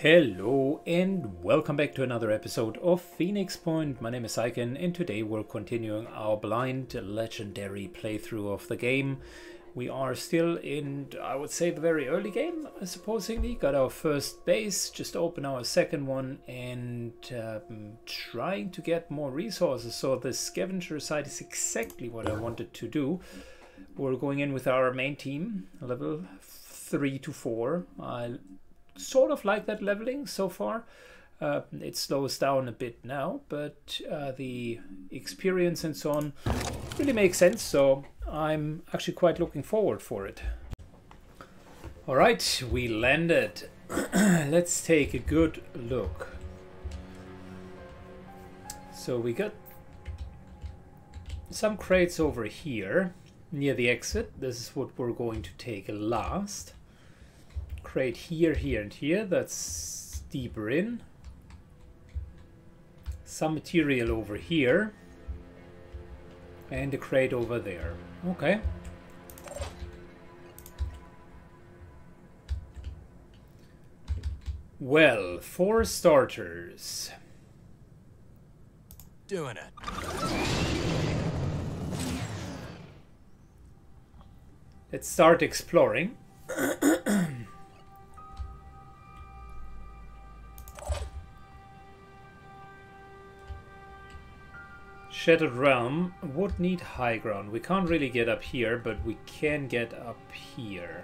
Hello and welcome back to another episode of Phoenix Point. My name is Syken and today we're continuing our blind legendary playthrough of the game. We are still in, I would say, the very early game, supposedly. Got our first base, just open our second one and um, trying to get more resources. So the scavenger side is exactly what I wanted to do. We're going in with our main team, level 3 to 4. I sort of like that leveling so far. Uh, it slows down a bit now, but uh, the experience and so on really makes sense. So I'm actually quite looking forward for it. All right, we landed. Let's take a good look. So we got some crates over here near the exit. This is what we're going to take last. Crate here, here, and here. That's deeper in. Some material over here. And a crate over there. Okay. Well, for starters. Doing it. Let's start exploring. Shattered Realm would need high ground. We can't really get up here, but we can get up here.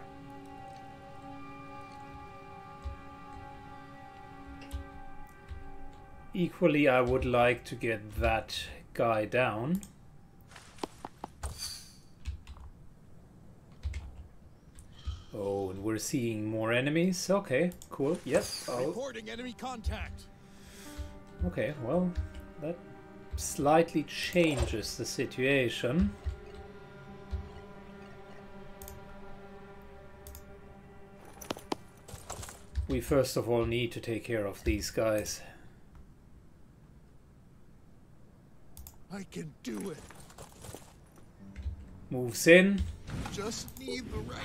Equally, I would like to get that guy down. Oh, and we're seeing more enemies. Okay, cool. Yes. Oh. Reporting enemy contact. Okay, well, that slightly changes the situation. We first of all need to take care of these guys. I can do it. Moves in. Just need the right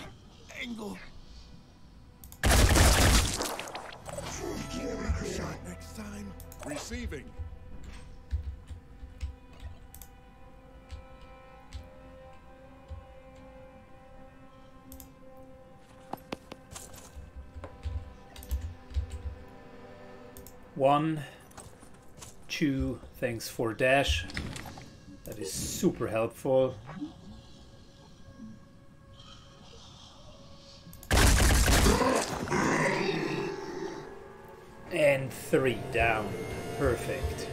angle. Shot next time. Receiving. One, two, thanks for dash. That is super helpful. And three down. Perfect.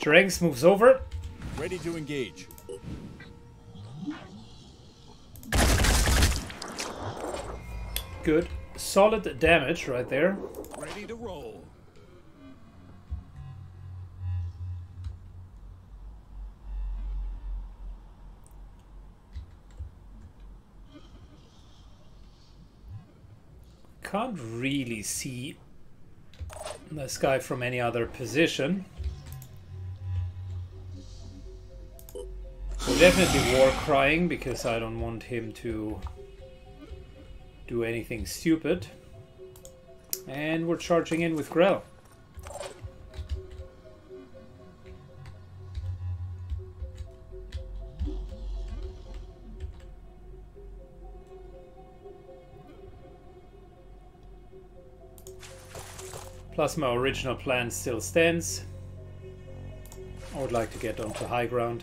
Dranks moves over. Ready to engage. Good. Solid damage right there. Ready to roll. Can't really see this guy from any other position. Definitely war crying because I don't want him to do anything stupid. And we're charging in with Grell. Plus my original plan still stands. I would like to get onto high ground.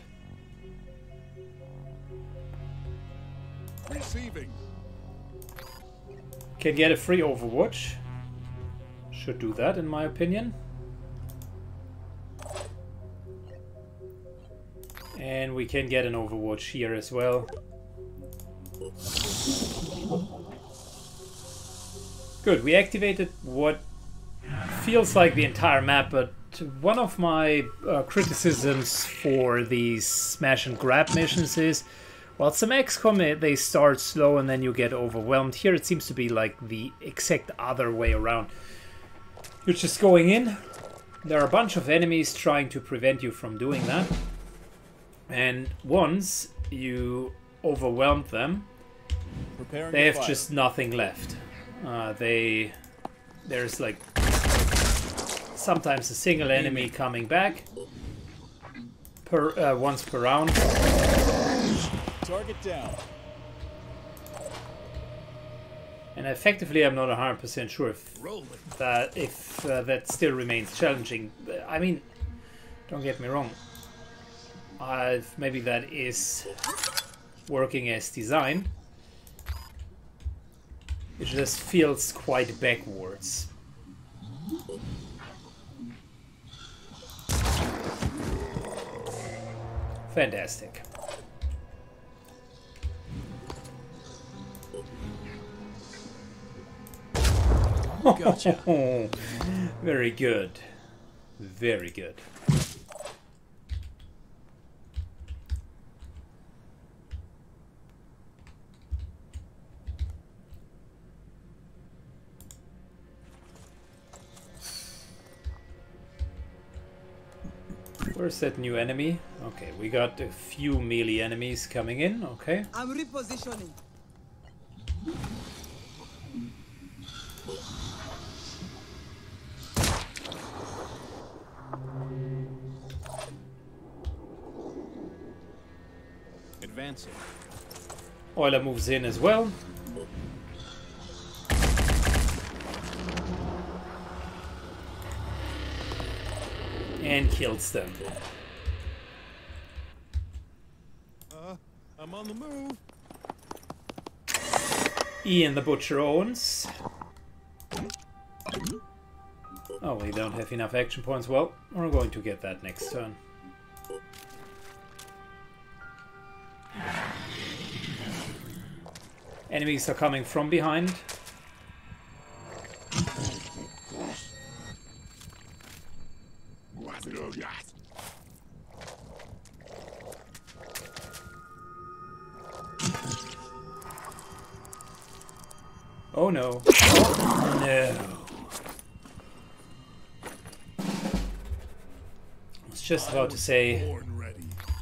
Can get a free Overwatch. Should do that in my opinion. And we can get an Overwatch here as well. Good, we activated what feels like the entire map, but one of my uh, criticisms for these smash and grab missions is well, some XCOM, they start slow and then you get overwhelmed. Here it seems to be like the exact other way around. You're just going in. There are a bunch of enemies trying to prevent you from doing that. And once you overwhelmed them, Preparing they have just nothing left. Uh, they there's like sometimes a single enemy coming back per uh, once per round. Target down. And effectively, I'm not 100% sure if Rolling. that if uh, that still remains challenging. I mean, don't get me wrong. Uh, maybe that is working as designed. It just feels quite backwards. Fantastic. Gotcha. Very good. Very good. Where's that new enemy? Okay, we got a few melee enemies coming in. Okay. I'm repositioning. Euler moves in as well. And kills them. Uh, I'm on the move. Ian the Butcher owns. Oh, we don't have enough action points. Well, we're going to get that next turn. Enemies are coming from behind. Oh no. Oh, no. I was just about to say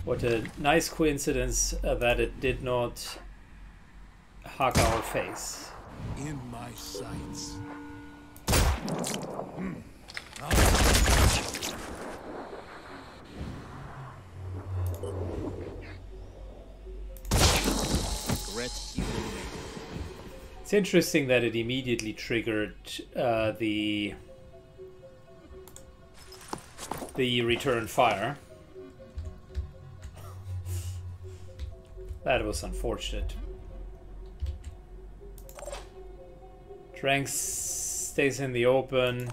what a nice coincidence uh, that it did not hug our face. In my sights. It's interesting that it immediately triggered uh, the the return fire. That was unfortunate. Trank stays in the open.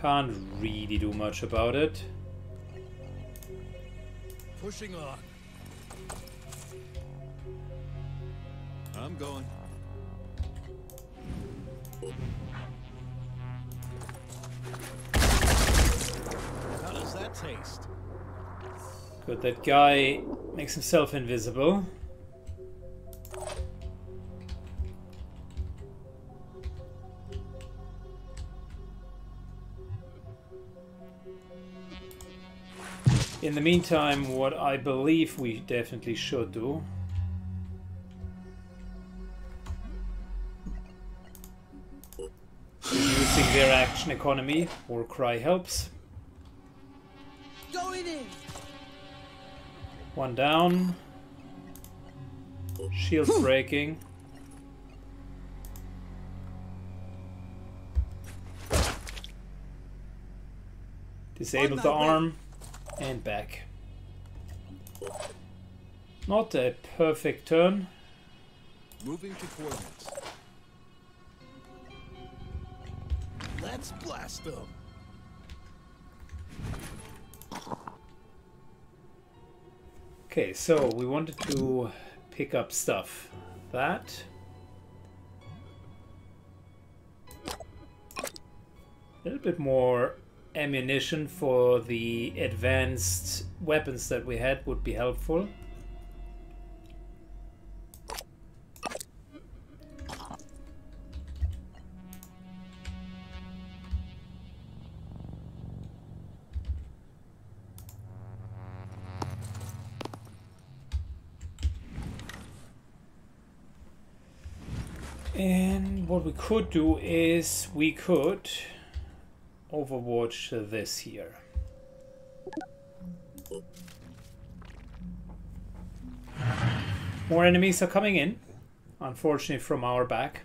Can't really do much about it. Pushing on. I'm going. How does that taste? Good, that guy makes himself invisible. In the meantime, what I believe we definitely should do Using their action economy, or Warcry helps. Going in. One down. Shield breaking. Disable the arm and back. Not a perfect turn. Moving to coordinates. Let's blast them. Okay, so we wanted to pick up stuff. That. A little bit more ammunition for the advanced weapons that we had would be helpful. And what we could do is we could overwatch this here. More enemies are coming in, unfortunately from our back.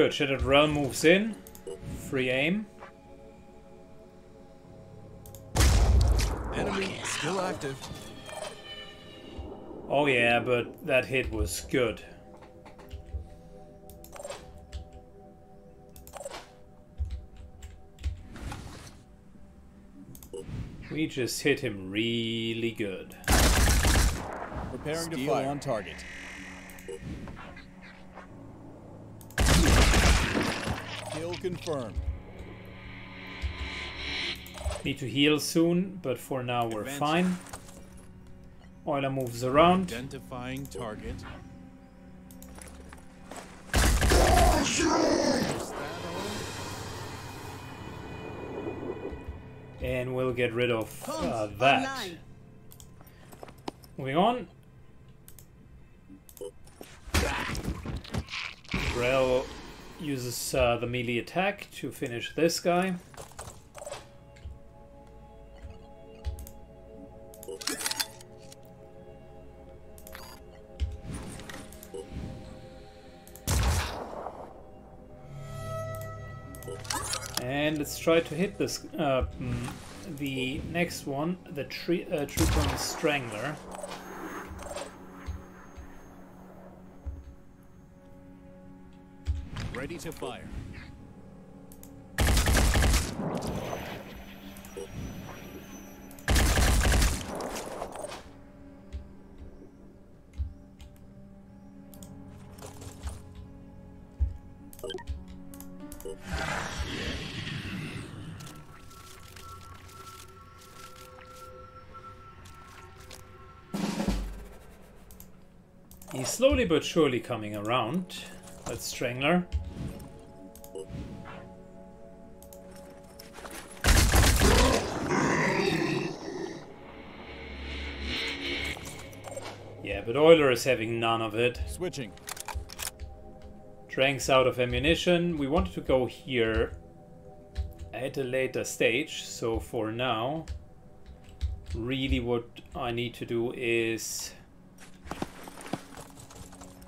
Good, Shattered Realm moves in. Free aim. Enemy still active. Oh yeah, but that hit was good. We just hit him really good. Preparing to Steel fire. on target. Kill confirmed. Need to heal soon, but for now we're Advance. fine. Euler moves around. Identifying target. And we'll get rid of uh, that. online. Moving on. Grell uses uh, the melee attack to finish this guy. And let's try to hit this. Uh, mm, the next one, the tree, uh, Triton Strangler. Ready to fire. He's slowly but surely coming around. That Strangler. But Euler is having none of it. Switching. Drank's out of ammunition. We wanted to go here at a later stage, so for now, really what I need to do is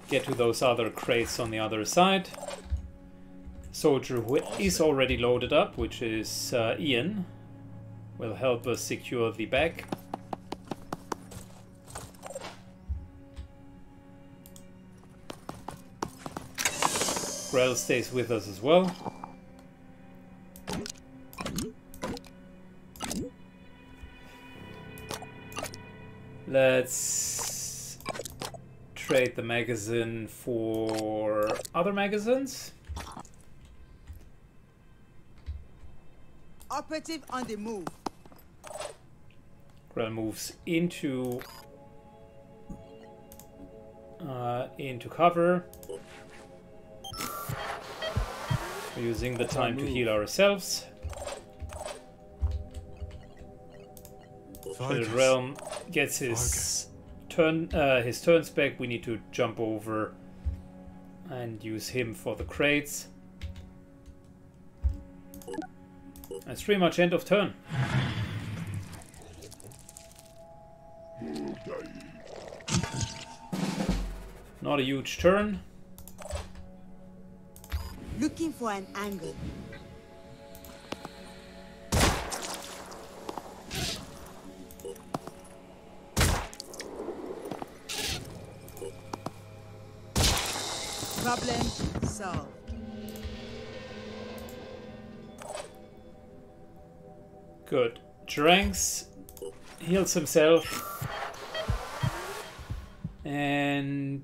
get to those other crates on the other side. Soldier who is already loaded up, which is uh, Ian, will help us secure the bag. Grell stays with us as well. Let's trade the magazine for other magazines. Operative on the move. Grell moves into uh, into cover. We're using the time to heal ourselves. The realm gets his turn uh, his turns back. We need to jump over and use him for the crates. That's pretty much end of turn. Not a huge turn. Looking for an angle. Problem solved. Good. Dranks heals himself. And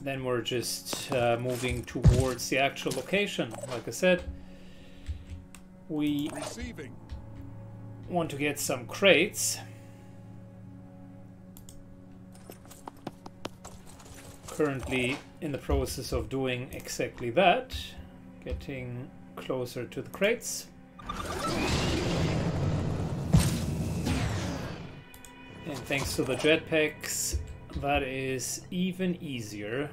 then we're just uh, moving towards the actual location. Like I said, we Receiving. want to get some crates. Currently in the process of doing exactly that, getting closer to the crates. And thanks to the jetpacks, that is even easier.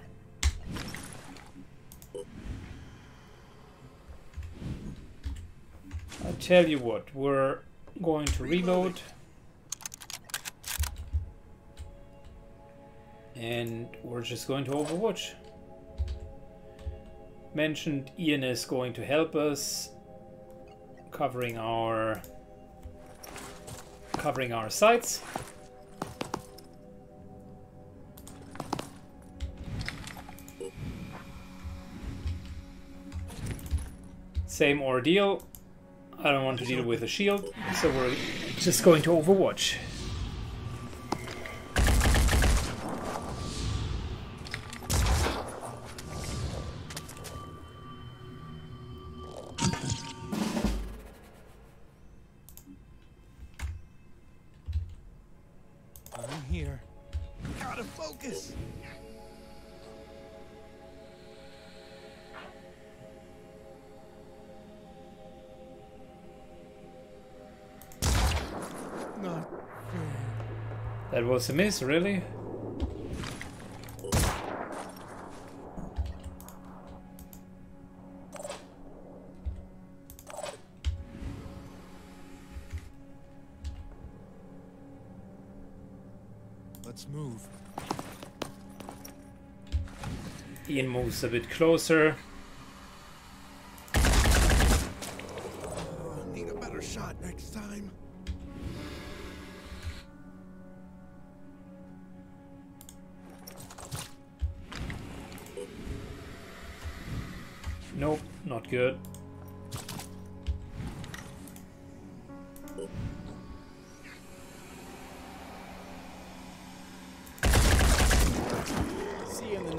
I tell you what, we're going to reload. And we're just going to Overwatch. Mentioned Ian is going to help us covering our covering our sites. Same ordeal. I don't want to deal with a shield, so we're just going to Overwatch. I'm here. Gotta focus. That was a miss, really? Let's move. Ian moves a bit closer.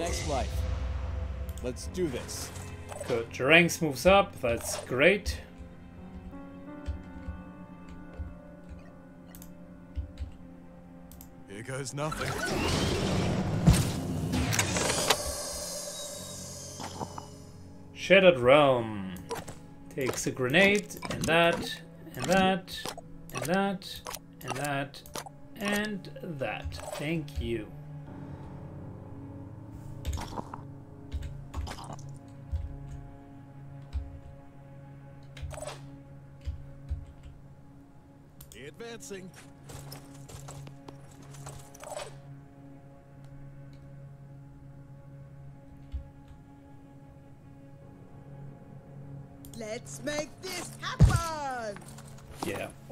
Next life. Let's do this. Good. Jaranx moves up, that's great. Here goes nothing. Shattered Realm takes a grenade, and that, and that, and that, and that, and that. Thank you.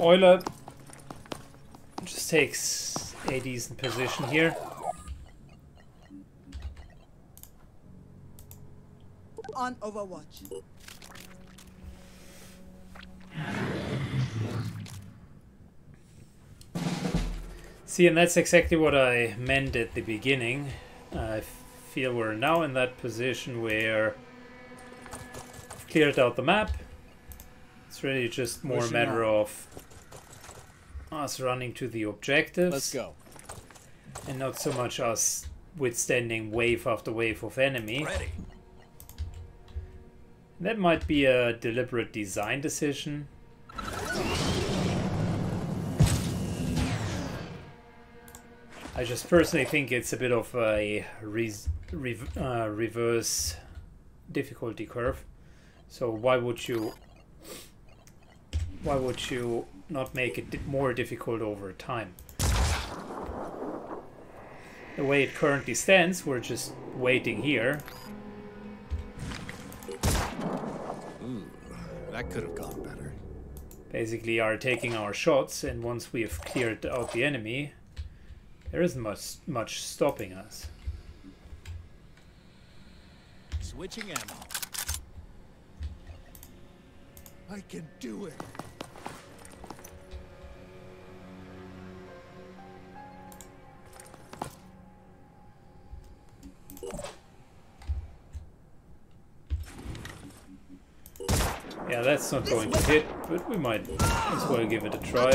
Euler just takes a decent position here. On Overwatch. See, and that's exactly what I meant at the beginning. I feel we're now in that position where we've cleared out the map. It's really just more a matter on. of us running to the objectives Let's go. and not so much us withstanding wave after wave of enemy. Ready. That might be a deliberate design decision. I just personally think it's a bit of a res- rev- uh, reverse difficulty curve. So why would you why would you not make it more difficult over time? The way it currently stands, we're just waiting here. Hmm, that could have gone better. basically are taking our shots and once we have cleared out the enemy there isn't much much stopping us Switching ammo. I can do it. That's not going to hit, but we might as well give it a try.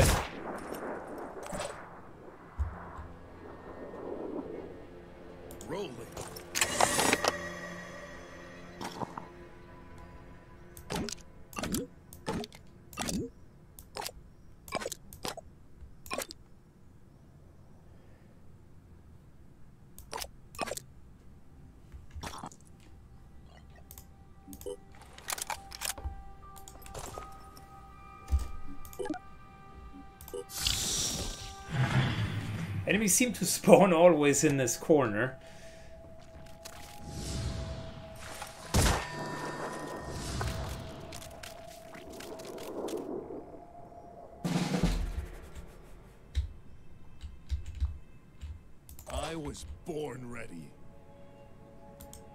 Enemies seem to spawn always in this corner. I was born ready.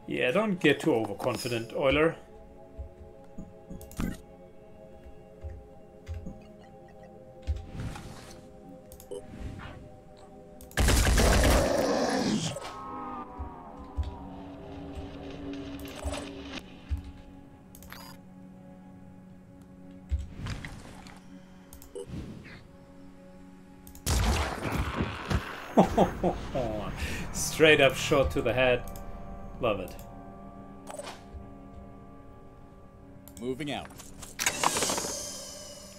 Yeah, don't get too overconfident, Euler. Straight up shot to the head. Love it. Moving out.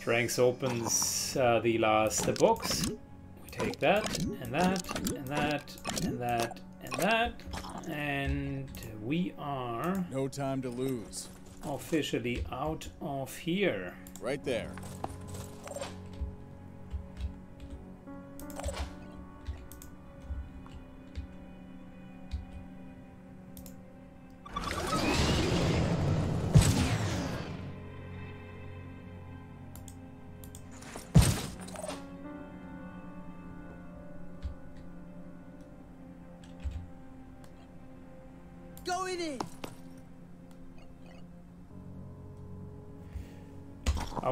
Tranks opens uh, the last box. We take that, and that, and that, and that, and that. And we are No time to lose. officially out of here. Right there.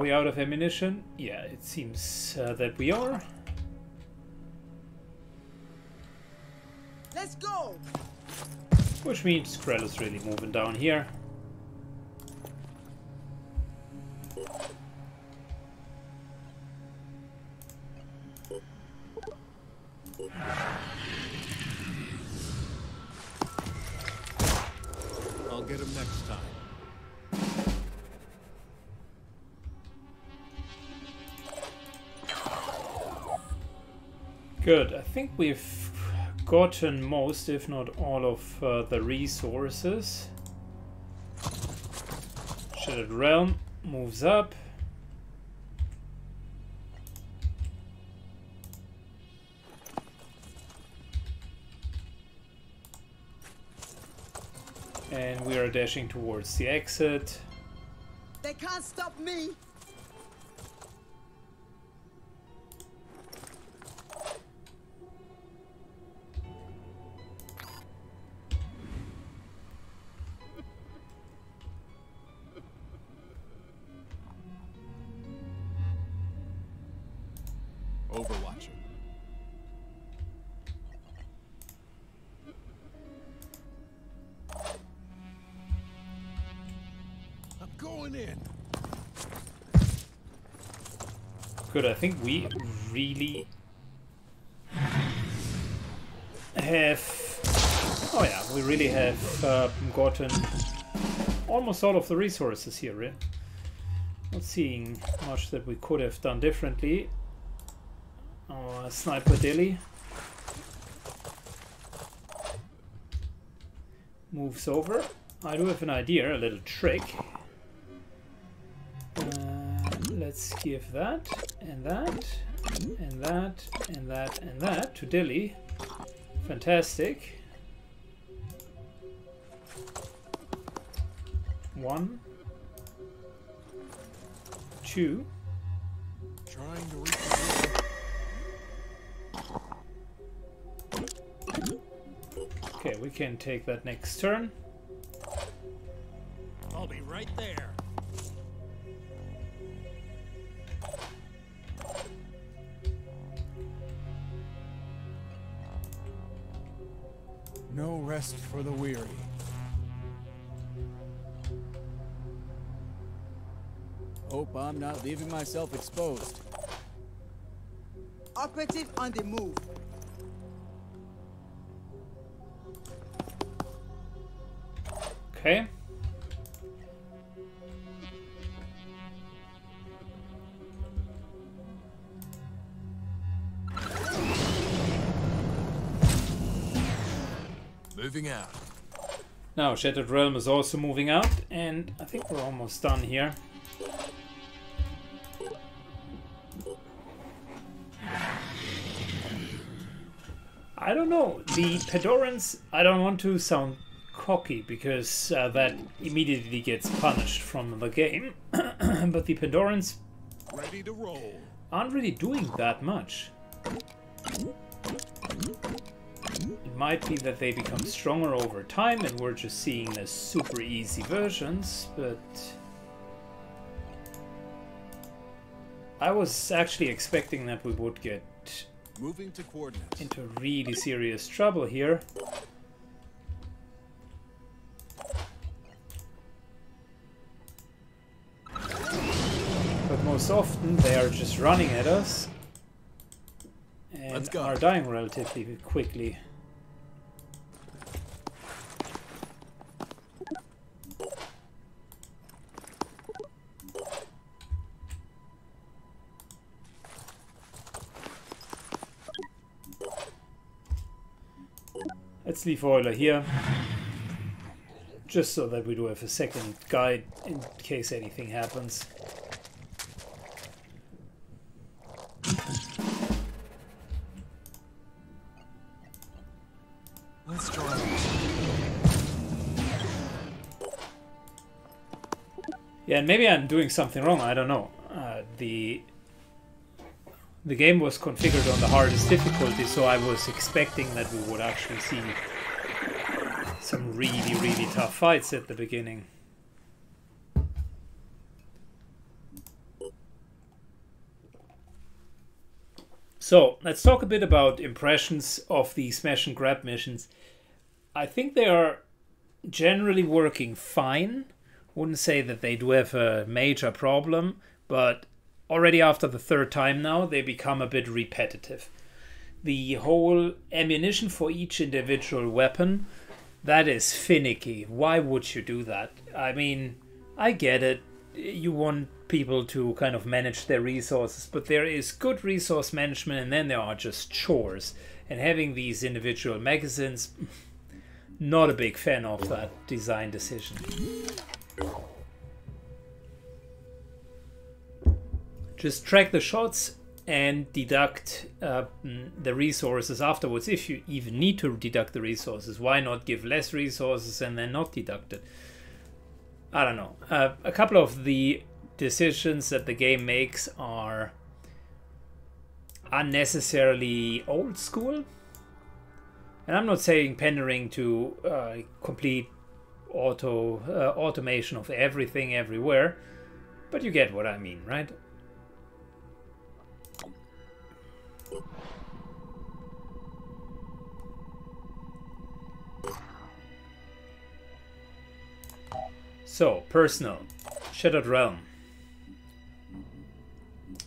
We out of ammunition? Yeah, it seems uh, that we are. Let's go. Which means Krell is really moving down here. I'll get him next time. Good. I think we've gotten most, if not all, of uh, the resources. Shattered Realm moves up. And we are dashing towards the exit. They can't stop me. Going in. Good, I think we really have. Oh, yeah, we really have uh, gotten almost all of the resources here. Not seeing much that we could have done differently. Our sniper dilly moves over. I do have an idea, a little trick. Give that and that and that and that and that to Dilly. Fantastic. One, two, Trying to reach okay, we can take that next turn. I'll be right there. No rest for the weary. Hope I'm not leaving myself exposed. Operative on the move. Okay. Moving out. Now Shattered Realm is also moving out, and I think we're almost done here. I don't know. The Pandorans, I don't want to sound cocky because uh, that immediately gets punished from the game, but the Pandorans Ready to roll. aren't really doing that much. It might be that they become stronger over time and we're just seeing the super easy versions, but I was actually expecting that we would get Moving to coordinates. into really serious trouble here. But most often they are just running at us and are dying relatively quickly. Let's leave Euler here. Just so that we do have a second guide in case anything happens. Let's try. Yeah, and maybe I'm doing something wrong. I don't know. Uh, the the game was configured on the hardest difficulty, so I was expecting that we would actually see some really, really tough fights at the beginning. So let's talk a bit about impressions of the smash and grab missions. I think they are generally working fine. Wouldn't say that they do have a major problem, but already after the third time now, they become a bit repetitive. The whole ammunition for each individual weapon, that is finicky. Why would you do that? I mean, I get it. You want people to kind of manage their resources, but there is good resource management, and then there are just chores. And having these individual magazines, not a big fan of that design decision. Just track the shots and deduct uh, mm, the resources afterwards. If you even need to deduct the resources, why not give less resources and then not deduct it? I don't know. Uh, a couple of the decisions that the game makes are unnecessarily old school. And I'm not saying pandering to uh, complete auto uh, automation of everything everywhere, but you get what I mean, right? So, personal. Shattered Realm.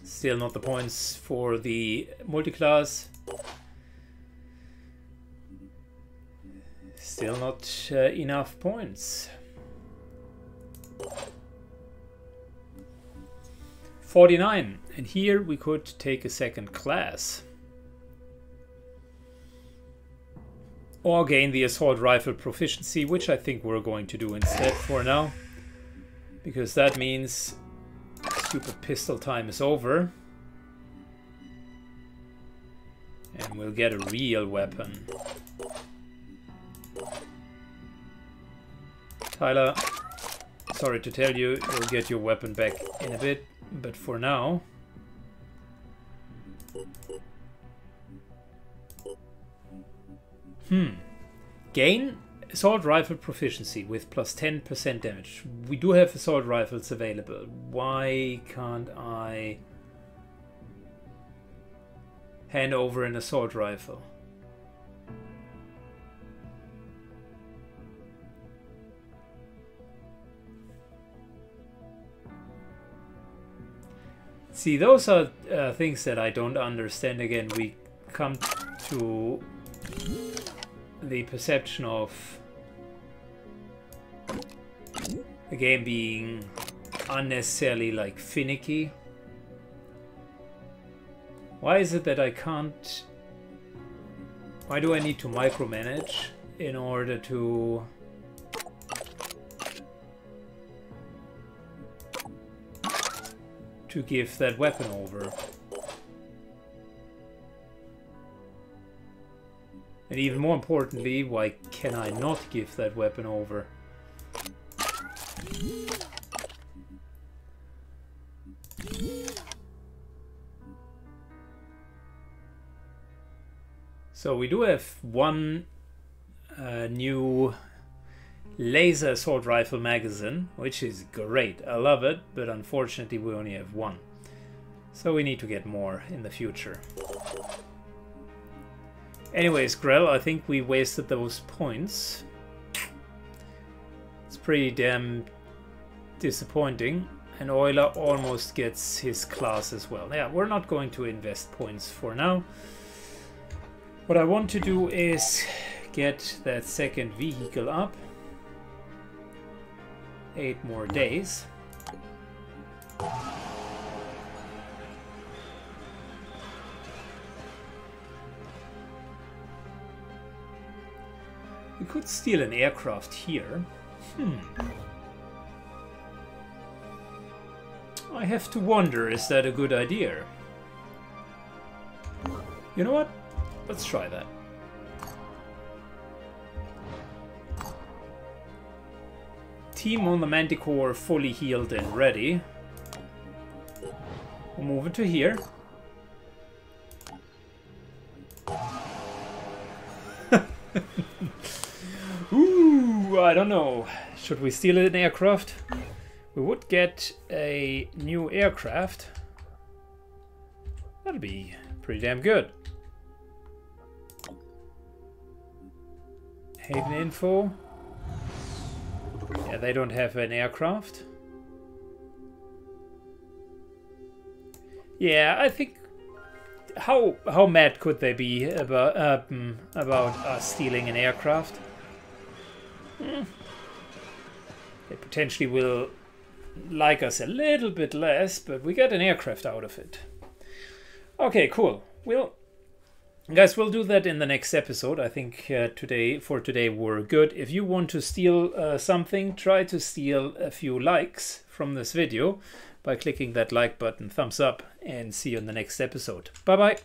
Still not the points for the multi-class. Still not uh, enough points. 49. And here we could take a second class. Or gain the assault rifle proficiency, which I think we're going to do instead for now. Because that means stupid pistol time is over. And we'll get a real weapon. Tyler, sorry to tell you, you'll get your weapon back in a bit, but for now... Hmm. Gain assault rifle proficiency with plus 10% damage. We do have assault rifles available. Why can't I hand over an assault rifle? See, those are uh, things that I don't understand. Again, we come to the perception of the game being unnecessarily like finicky. Why is it that I can't... Why do I need to micromanage in order to... to give that weapon over? And even more importantly, why can I not give that weapon over? So we do have one uh, new laser assault rifle magazine, which is great. I love it, but unfortunately we only have one. So we need to get more in the future. Anyways, Grell, I think we wasted those points. It's pretty damn disappointing. And Euler almost gets his class as well. Yeah, we're not going to invest points for now. What I want to do is get that second vehicle up. Eight more days. We could steal an aircraft here. Hmm. I have to wonder, is that a good idea? You know what? Let's try that. Team on the Manticore fully healed and ready. We'll move it to here. I don't know. Should we steal an aircraft? We would get a new aircraft. That'll be pretty damn good. Haven info. Yeah, they don't have an aircraft. Yeah, I think how how mad could they be about um, about us stealing an aircraft? Hmm. They potentially will like us a little bit less, but we get an aircraft out of it. Okay, cool. We'll guys we'll do that in the next episode i think uh, today for today we're good if you want to steal uh, something try to steal a few likes from this video by clicking that like button thumbs up and see you in the next episode bye bye